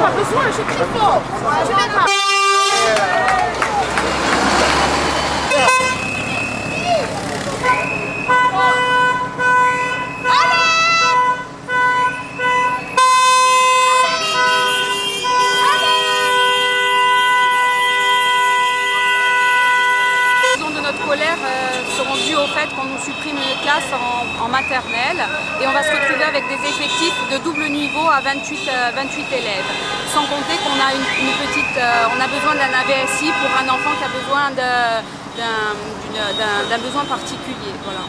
pas besoin, j'ai pris fort. Je de notre colère euh, au fait qu'on nous supprime une classe en, maternelle et on va se retrouver avec des effectifs de double niveau à 28, euh, 28 élèves. Sans compter qu'on a une, petite, euh, on a besoin d'un AVSI pour un enfant qui a besoin d'un besoin particulier. Voilà.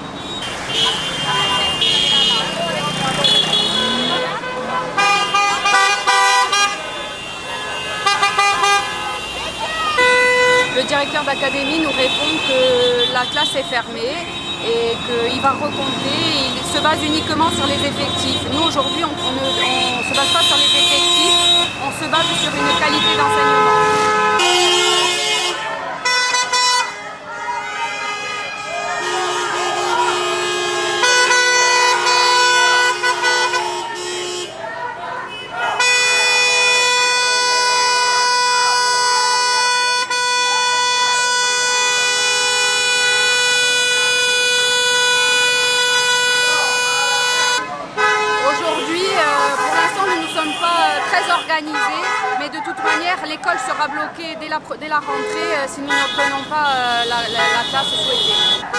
Le directeur d'académie nous répond que la classe est fermée et qu'il va recompter. Il se base uniquement sur les effectifs. Nous, aujourd'hui, on ne se base pas sur les effectifs, très organisés, mais de toute manière, l'école sera bloquée dès la, rentrée euh, si nous ne prenons pas euh, la- la classe souhaitée.